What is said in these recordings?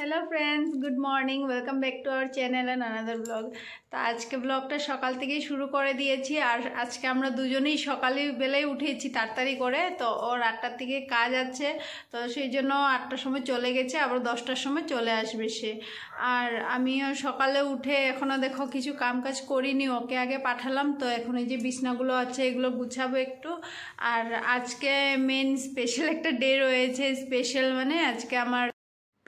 Hello friends good morning welcome back to our channel and another blog তো আজকে ব্লগটা সকাল থেকেই শুরু করে দিয়েছি, আর আজকে আমরা দুজনেই সকালে বেলায় উঠেছি তাড়াতাড়ি করে। তো ওর আটটার থেকে কাজ আছে, তো সেই জন্য আটটার সময় চলে গেছে, আবার দশটার সময় চলে আসবে সে। আর আমিও সকালে উঠে এখনও দেখো কিছু কাম কাজ করিনি, ওকে আগে পাঠালাম। তো এখন এই যে বিছনাগুলো আছে, এগুলো গুছাবো একটু। আর আজকে মেন স্পেশাল একটা ডে রয়েছে স্পেশাল মানে আজকে আমার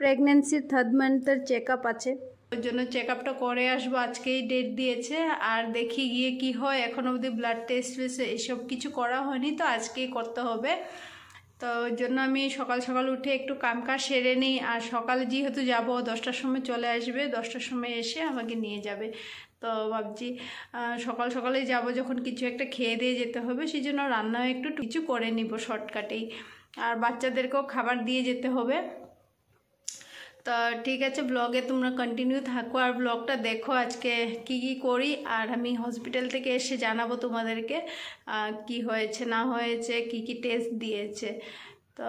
প্রেগনেন্সির থার্ড মান্থের চেক আপ আছে। ওর জন্য চেক আপটা করে আসব, আজকেই ডেট দিয়েছে। আর দেখি গিয়ে কি হয়, এখন অবধি ব্লাড টেস্ট ফেস্ট এসব কিছু করা হয়নি তো, আজকেই করতে হবে। তো ওই জন্য আমি সকাল সকাল উঠে একটু কাম কাজ সেরে নিই। আর সকালে যেহেতু যাব, দশটার সময় চলে আসবে, দশটার সময় এসে আমাকে নিয়ে যাবে। তো ভাবছি সকাল সকালে যাব যখন কিছু একটা খেয়ে দিয়ে যেতে হবে সেই জন্য রান্নাও একটু কিছু করে নিব শর্টকাটেই। আর বাচ্চাদেরকেও খাবার দিয়ে যেতে হবে। তো ঠিক আছে ব্লগে তোমরা কন্টিনিউ থাকো আর ব্লগটা দেখো আজকে কি কি করি। আর আমি হসপিটাল থেকে এসে জানাব তোমাদেরকে কি হয়েছে, না হয়েছে, কি কি টেস্ট দিয়েছে। তো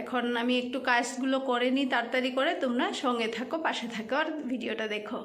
এখন আমি একটু কাজগুলো করে নিই, তাড়াতাড়ি করে তোমরা সঙ্গে থাকো, পাশে থাকো আর ভিডিওটা দেখো।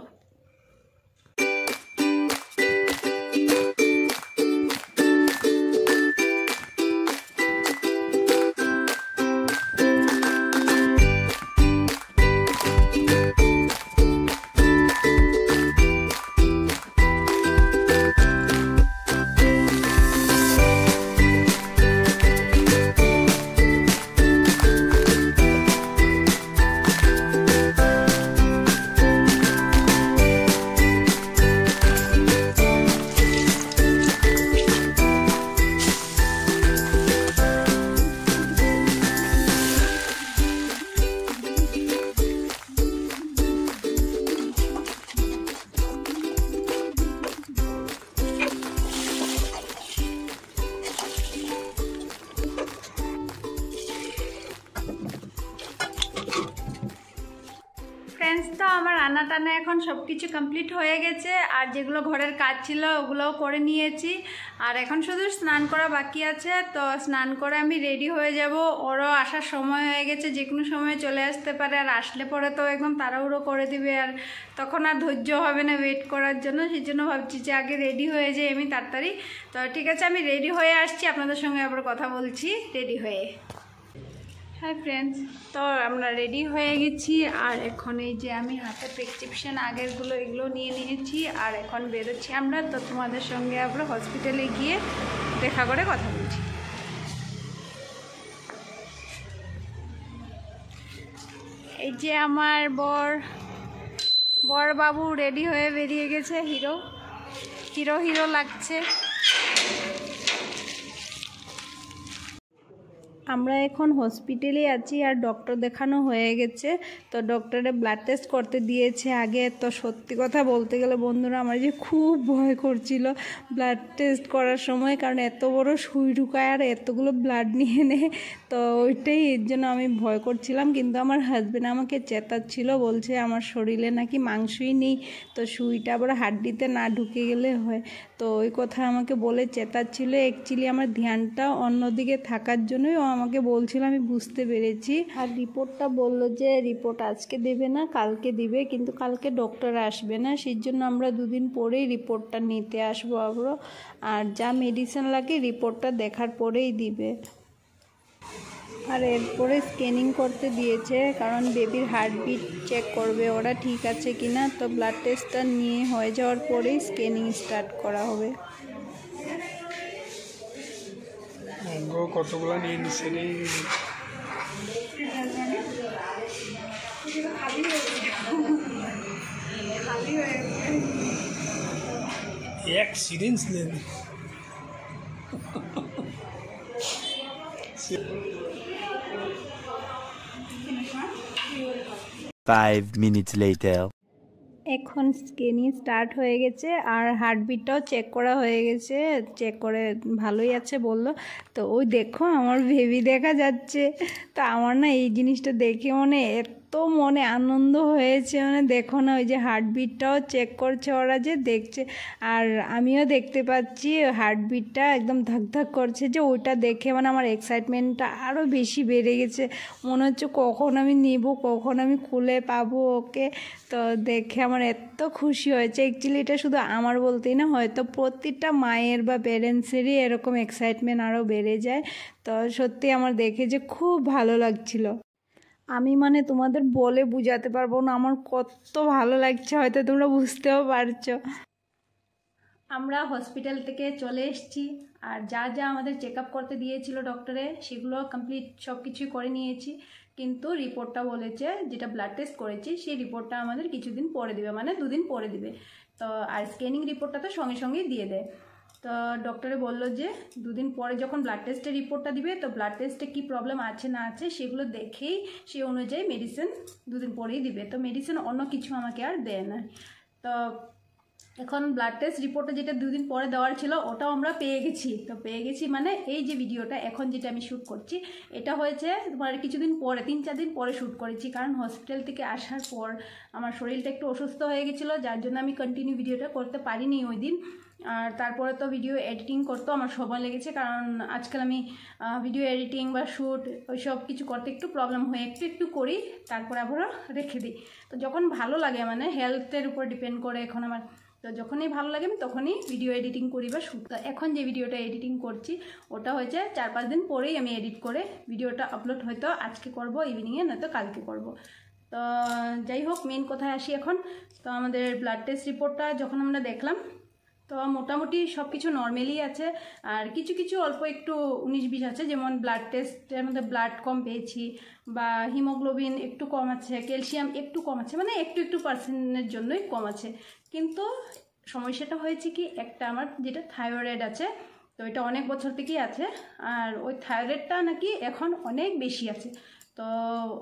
আমার রান্না টানা এখন সব কিছু কমপ্লিট হয়ে গেছে। আর যেগুলো ঘরের কাজ ছিল, ওগুলোও করে নিয়েছি। আর এখন শুধু স্নান করা বাকি আছে, তো স্নান করে আমি রেডি হয়ে যাব। ওরও আসার সময় হয়ে গেছে, যে কোনো সময় চলে আসতে পারে। আর আসলে পরে তো একদম তাড়াহুড়ো করে দিবে। আর তখন আর ধৈর্য হবে না ওয়েট করার জন্য। সেই জন্য ভাবছি যে আগে রেডি হয়ে যাই আমি তাড়াতাড়ি। তো ঠিক আছে, আমি রেডি হয়ে আসছি। আপনাদের সঙ্গে আবার কথা বলছি। রেডি হয়ে। হ্যাঁ ফ্রেন্ডস তো আমরা রেডি হয়ে গেছি। আর এখন এই যে আমি হাতে প্রেসক্রিপশন আগেরগুলো এগুলো নিয়ে নিয়েছি। আর এখন বেরোচ্ছি আমরা। তো তোমাদের সঙ্গে আমরা হসপিটালে গিয়ে দেখা করে কথা বলছি। এই যে আমার বর বর বাবু রেডি হয়ে বেরিয়ে গেছে। হিরো হিরো হিরো লাগছে। আমরা এখন হসপিটালে আছি আর ডক্টর দেখানো হয়ে গেছে। তো ডক্টরে ব্লাড টেস্ট করতে দিয়েছে আগে। তো সত্যি কথা বলতে গেলে বন্ধুরা, আমার যে খুব ভয় করছিল ব্লাড টেস্ট করার সময়, কারণ এত বড় সুই ঢুকায় আর এতগুলো ব্লাড নিয়ে নেয় তো ওইটাই এর জন্য আমি ভয় করছিলাম। কিন্তু আমার হাজব্যান্ড আমাকে চেতাচ্ছিল, বলছে আমার শরীরে নাকি মাংসই নেই, তো সুইটা আবার হাড্ডিতে না ঢুকে গেলে হয়। তো ওই কথা আমাকে বলে চেতাচ্ছিল। অ্যাকচুয়ালি আমার ধ্যানটা অন্যদিকে থাকার জন্যই আমাকে বলছিল, আমি বুঝতে পেরেছি। আর রিপোর্টটা বলল যে, রিপোর্ট আজকে দেবে না, কালকে দিবে, কিন্তু কালকে ডক্টর আসবে না। সেই জন্য আমরা দুদিন পরেই রিপোর্টটা নিতে আসব আবারও। আর যা মেডিসিন লাগে, রিপোর্টটা দেখার পরেই দিবে। আর এরপরে স্ক্যানিং করতে দিয়েছে, কারণ বেবির হার্টবিট চেক করবে ওরা ঠিক আছে কি না তো ব্লাড টেস্টটা নিয়ে হয়ে যাওয়ার পরেই স্ক্যানিং স্টার্ট করা হবে। অঙ্গ কতগুলো নিয়ে নিচ্ছে রে এক সিরিঞ্জ নেন Five minutes later. এখন স্কেনি স্টার্ট হয়ে গেছে আর হার্টবিটটাও চেক করা হয়ে গেছে। চেক করে ভালোই আছে বলল। তো ওই দেখো আমার ভেবি দেখা যাচ্ছে। তো আমার না এই জিনিসটা দেখে মনে এত মনে আনন্দ হয়েছে মানে দেখো না, ওই যে হার্টবিটটাও চেক করছে ওরা যে দেখছে। আর আমিও দেখতে পাচ্ছি হার্টবিটটা একদম ধাক ধাক করছে যে ওইটা দেখে মানে আমার এক্সাইটমেন্টটা আরও বেশি বেড়ে গেছে। মনে হচ্ছে কখন আমি নিব, কখন আমি খুলে পাবো ওকে। তো দেখে আমার এত খুশি হয়েছে। অ্যাকচুয়ালি এটা শুধু আমার বলতেই না, হয়তো প্রত্যেকটা মায়ের বা প্যারেন্টসেরই এরকম এক্সাইটমেন্ট আরও বেড়ে যায়। তো সত্যি আমার দেখে যে খুব ভালো লাগছিল। আমি মানে তোমাদের বলে বুঝাতে পারব না, আমার কত ভালো লাগছে, হয়তো তোমরা বুঝতেও পারছ। আমরা হসপিটাল থেকে চলে এসেছি, আর যা যা আমাদের চেক আপ করতে দিয়েছিল ডক্টরে সেগুলো কমপ্লিট সব কিছুই করে নিয়েছি। কিন্তু রিপোর্টটা বলেছে, যেটা ব্লাড টেস্ট করেছি, সেই রিপোর্টটা আমাদের কিছুদিন পরে দিবে মানে দুদিন পরে দিবে। তো আর স্ক্যানিং রিপোর্টটা তো সঙ্গে সঙ্গেই দিয়ে দেয়। তো ডক্টরে বলল যে, দুদিন পরে যখন ব্লাড টেস্টের রিপোর্টটা দিবে, তো ব্লাড টেস্টে কী প্রবলেম আছে না আছে সেগুলো দেখেই সে অনুযায়ী মেডিসিন দুদিন পরেই দিবে। তো মেডিসিন অন্য কিছু আমাকে আর দেয় না। তো এখন ব্লাড টেস্ট রিপোর্টটা যেটা দুদিন পরে দেওয়ার ছিল, ওটাও আমরা পেয়ে গেছি। তো পেয়ে গেছি মানে এই যে ভিডিওটা এখন যেটা আমি শ্যুট করছি, এটা হয়েছে তোমার কিছুদিন পরে, তিন চার দিন পরে শ্যুট করেছি। কারণ হসপিটাল থেকে আসার পর আমার শরীরটা একটু অসুস্থ হয়ে গেছিল, যার জন্য আমি কন্টিনিউ ভিডিওটা করতে পারিনি ওই দিন। আর তারপরে তো ভিডিও এডিটিং করতেও আমার সময় লেগেছে, কারণ আজকাল আমি ভিডিও এডিটিং বা শ্যুট ওই সব কিছু করতে একটু প্রবলেম হয় একটু একটু করি, তারপরে আবারও রেখে দিই। তো যখন ভালো লাগে মানে হেলথের উপর ডিপেন্ড করে এখন আমার তো যখনই ভালো লাগে আমি তখনই ভিডিও এডিটিং করি বা শ্যুট এখন যে ভিডিওটা এডিটিং করছি, ওটা হয়েছে চার পাঁচ দিন পরেই আমি এডিট করে ভিডিওটা আপলোড হয়তো আজকে করব ইভিনিংয়ে নয়তো কালকে করব। তো যাই হোক মেন কথায় আসি এখন। তো আমাদের ব্লাড টেস্ট রিপোর্টটা যখন আমরা দেখলাম তো মোটামুটি সব কিছু নর্মালি আছে। আর কিছু কিছু অল্প একটু উনিশ বিশ আছে, যেমন ব্লাড টেস্টের মধ্যে ব্লাড কম পেয়েছি বা হিমোগ্লোবিন একটু কম আছে ক্যালসিয়াম একটু কম আছে মানে একটু একটু পার্সেন্টের জন্যই কম আছে। কিন্তু সমস্যাটা হয়েছে কি, একটা আমার যেটা থাইরয়েড আছে, তো এটা অনেক বছর থেকেই আছে, আর ওই থাইরয়েডটা নাকি এখন অনেক বেশি আছে। তো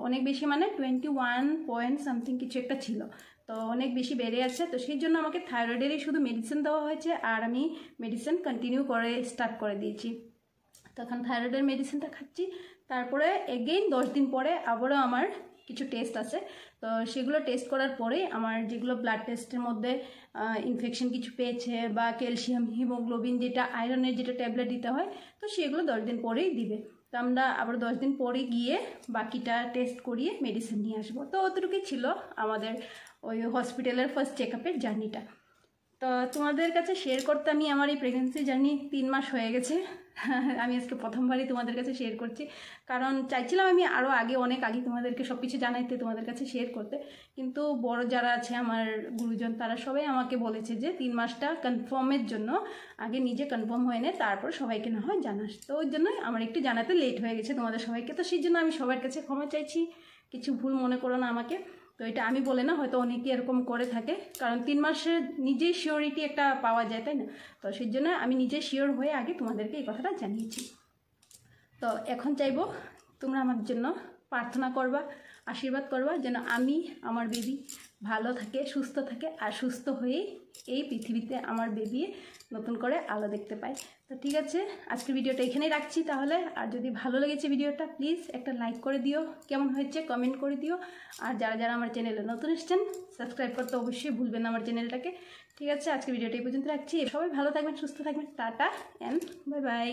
অনেক বেশি মানে টোয়েন্টি ওয়ান পয়েন্ট সামথিং কিছু একটা ছিল। তো অনেক বেশি বেড়ে আছে। তো সেই জন্য আমাকে থাইরয়েডেরই শুধু মেডিসিন দেওয়া হয়েছে আর আমি মেডিসিন কন্টিনিউ করে স্টার্ট করে দিয়েছি। তখন থাইরয়েডের মেডিসিনটা খাচ্ছি। তারপরে এগেইন দশ দিন পরে আবারও আমার কিছু টেস্ট আছে। তো সেগুলো টেস্ট করার পরে আমার যেগুলো ব্লাড টেস্টের মধ্যে ইনফেকশন কিছু পেয়েছে বা ক্যালসিয়াম হিমোগ্লোবিন যেটা আয়রনের যেটা ট্যাবলেট দিতে হয়, তো সেগুলো দশ দিন পরেই দিবে। তো আমরা আবার দশ দিন পরে গিয়ে বাকিটা টেস্ট করিয়ে মেডিসিন নিয়ে আসব। তো অতটুকুই ছিল আমাদের ওই হসপিটালের ফার্স্ট চেক আপের জার্নিটা তো তোমাদের কাছে শেয়ার করতে আমি আমার এই প্রেগনেন্সি জার্নি তিন মাস হয়ে গেছে। আমি আজকে প্রথমবারই তোমাদের কাছে শেয়ার করছি। কারণ চাইছিলাম আমি আরও আগে, অনেক আগে তোমাদেরকে সব কিছু জানাইতে তোমাদের কাছে শেয়ার করতে। কিন্তু বড় যারা আছে, আমার গুরুজন, তারা সবাই আমাকে বলেছে যে তিন মাসটা কনফার্মের জন্য, আগে নিজে কনফার্ম হয়ে নে, তারপর সবাইকে না হয় জানাস। তো ওই জন্য আমার একটু জানাতে লেট হয়ে গেছে তোমাদের সবাইকে। তো সেই জন্য আমি সবার কাছে ক্ষমা চাইছি। কিছু ভুল মনে করো না আমাকে। তো এটা আমি বলে না, হয়তো অনেকে এরকম করে থাকে। কারণ তিন মাসের নিজেই শিওরিটি একটা পাওয়া যায়, তাই না? তো সেই জন্য আমি নিজে শিওর হয়ে আগে তোমাদেরকে এই কথাটা জানিয়েছি। তো এখন চাইব তোমরা আমার জন্য প্রার্থনা করবা, আশীর্বাদ করবা, যেন আমি, আমার বেবি ভালো থাকে, সুস্থ থাকে আর সুস্থ হয়েই এই পৃথিবীতে আমার বেবি নতুন করে আলো দেখতে পায়। তো ঠিক আছে, আজকের ভিডিওটা এখানেই রাখছি তাহলে। আর যদি ভালো লেগেছে ভিডিওটা প্লিজ একটা লাইক করে দিও। কেমন হয়েছে কমেন্ট করে দিও। আর যারা যারা আমার চ্যানেলে নতুন এসছেন সাবস্ক্রাইব করতে অবশ্যই ভুলবেন আমার চ্যানেলটাকে ঠিক আছে, আজকের ভিডিওটা এই পর্যন্ত রাখছি। সবাই ভালো থাকবেন, সুস্থ থাকবেন। Tata and bye bye